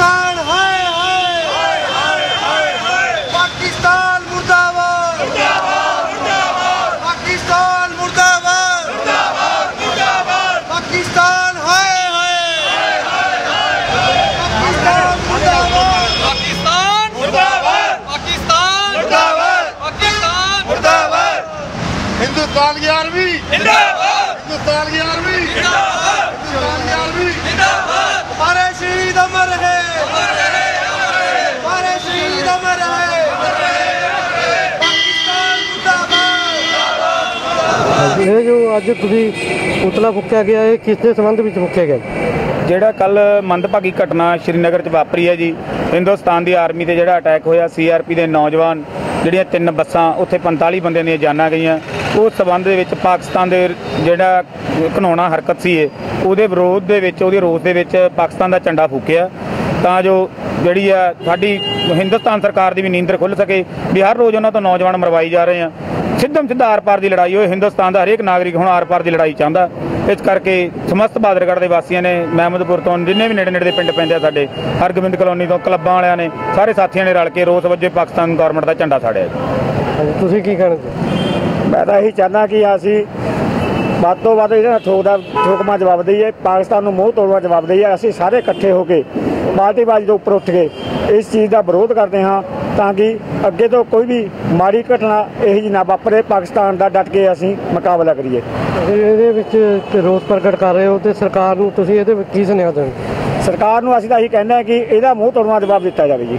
ਪਾਕਿਸਤਾਨ ਹਾਏ ਹਾਏ। ਹਾਏ ਹਾਏ ਹਾਏ ਹਾਏ ਪਾਕਿਸਤਾਨ ਮੁਰਦਾਬਾਦ। ਮੁਰਦਾਬਾਦ ਮੁਰਦਾਬਾਦ ਪਾਕਿਸਤਾਨ ਮੁਰਦਾਬਾਦ। ਮੁਰਦਾਬਾਦ ਮੁਰਦਾਬਾਦ ਪਾਕਿਸਤਾਨ ਹਾਏ ਹਾਏ। ਹਾਏ ਹਾਏ ਪਾਕਿਸਤਾਨ ਮੁਰਦਾਬਾਦ। ਪਾਕਿਸਤਾਨ ਮੁਰਦਾਬਾਦ। ਪਾਕਿਸਤਾਨ ਮੁਰਦਾਬਾਦ। ਪਾਕਿਸਤਾਨ ਮੁਰਦਾਬਾਦ। ਹਿੰਦੁਸਤਾਨ ਦੀ ਆਰਮੀ। ਜਿੰਦਾਬਾਦ। ਹਿੰਦੁਸਤਾਨ ਦੀ ਆਰਮੀ। ਜਿੰਦਾਬਾਦ। ਹਿੰਦੁਸਤਾਨ ਦੀ ਆਰਮੀ। ਜਿੰਦਾਬਾਦ। हमारे श्री दमर है ਅੱਜ ਤੁਸੀਂ ਪੁਤਲਾ ਫੁੱਕਿਆ ਗਿਆ, ਇਹ ਕਿਸ ਦੇ ਸੰਬੰਧ ਵਿੱਚ ਫੁੱਕਿਆ ਗਿਆ ਜਿਹੜਾ ਕੱਲ ਮੰਦਭਾਗੀ ਘਟਨਾ ਸ਼੍ਰੀਨਗਰ 'ਚ ਵਾਪਰੀ ਹੈ ਜੀ, ਹਿੰਦੁਸਤਾਨ ਦੀ ਆਰਮੀ ਤੇ ਜਿਹੜਾ ਅਟੈਕ ਹੋਇਆ ਸੀਆਰਪੀ ਦੇ ਨੌਜਵਾਨ ਜਿਹੜੀਆਂ ਤਿੰਨ ਬੱਸਾਂ, ਉੱਥੇ 45 ਬੰਦਿਆਂ ਦੀਆਂ ਜਾਨਾਂ ਗਈਆਂ। ਉਸ ਸਬੰਧ ਦੇ ਵਿੱਚ ਪਾਕਿਸਤਾਨ ਦੇ ਜਿਹੜਾ ਘਨੌਣਾ ਹਰਕਤ ਸੀ ਇਹ, ਉਹਦੇ ਵਿਰੋਧ ਦੇ ਵਿੱਚ, ਉਹਦੇ ਰੋਸ ਦੇ ਵਿੱਚ ਪਾਕਿਸਤਾਨ ਦਾ ਝੰਡਾ ਫੂਕਿਆ। ਤਾਂ ਜੋ ਜਿਹੜੀ ਆ ਸਾਡੀ ਹਿੰਦੁਸਤਾਨ ਸਰਕਾਰ ਦੀ ਵੀ ਨੀਂਦਰ ਖੁੱਲ ਸਕੇ, ਵੀ ਹਰ ਰੋਜ਼ ਉਹਨਾਂ ਤੋਂ ਨੌਜਵਾਨ ਮਰਵਾਈ ਜਾ ਰਹੇ ਆ। ਸਿੱਧਮ ਸਿੱਧਾ ਆਰ-ਪਾਰ ਦੀ ਲੜਾਈ ਹੋਏ ਹਿੰਦੁਸਤਾਨ ਦਾ ਹਰੇਕ ਨਾਗਰਿਕ ਹੁਣ ਆਰ-ਪਾਰ ਦੀ ਲੜਾਈ ਚਾਹੁੰਦਾ। ਇਸ ਕਰਕੇ ਸਮਸਤ ਬਹਾਦਰਗੜ੍ਹ ਦੇ ਵਾਸੀਆਂ ਨੇ ਮਹਿਮਦਪੁਰ ਤੋਂ ਜਿੰਨੇ ਵੀ ਨੇੜੇ ਨੇੜੇ ਦੇ ਪਿੰਡ ਪੈਂਦੇ ਆ ਸਾਡੇ ਹਰਗੋਬਿੰਦ ਕਲੋਨੀ ਤੋਂ ਕਲੱਬਾਂ ਵਾਲਿਆਂ ਨੇ ਸਾਰੇ ਸਾਥੀਆਂ ਨੇ ਰਲ ਕੇ ਰੋਸ ਵਜੇ ਪਾਕਿਸਤਾਨ ਗਵਰਨਮੈਂਟ ਦਾ ਝੰਡਾ ਸਾੜਿਆ ਤੁਸੀਂ ਕੀ ਕਹਿਣਾ ਮੈਂ ਤਾਂ ਇਹੀ ਚਾਹੁੰਦਾ ਕਿ ਅਸੀਂ ਵੱਧ ਤੋਂ ਵੱਧ ਇਹਨਾਂ ਠੋਕ ਦਾ ਠੋਕਮਾ ਜਵਾਬ ਦਈਏ ਪਾਕਿਸਤਾਨ ਨੂੰ ਮੂੰਹ ਤੋੜਵਾ ਜਵਾਬ ਦਈਏ ਅਸੀਂ ਸਾਰੇ ਇਕੱਠੇ ਹੋ ਕੇ ਬਾਲਟੀਬਾਜ਼ੀ ਦੇ ਉੱਪਰ ਉੱਠ ਕੇ ਇਸ ਚੀਜ਼ ਦਾ ਵਿਰੋਧ ਕਰਦੇ ਹਾਂ। ਤਾਂ ਕਿ ਅੱਗੇ ਤੋਂ ਕੋਈ ਵੀ ਮਾੜੀ ਘਟਨਾ ਇਹੋ ਨਾ ਵਾਪਰੇ ਪਾਕਿਸਤਾਨ ਦਾ ਡਟ ਕੇ ਅਸੀਂ ਮੁਕਾਬਲਾ ਕਰੀਏ। ਇਹਦੇ ਵਿੱਚ ਰੋਸ ਪ੍ਰਗਟ ਕਰ ਰਹੇ ਹੋ ਤੇ ਸਰਕਾਰ ਨੂੰ ਤੁਸੀਂ ਇਹਦੇ ਵਿੱਚ ਕੀ ਸੁਨੇਹਾ ਦੇਣਾ? ਸਰਕਾਰ ਨੂੰ ਅਸੀਂ ਤਾਂ ਇਹੀ ਕਹਿੰਦੇ ਹਾਂ ਕਿ ਇਹਦਾ ਮੂੰਹ ਤੋੜਵਾ ਜਵਾਬ ਦਿੱਤਾ ਜਾਵੇ ਜੀ।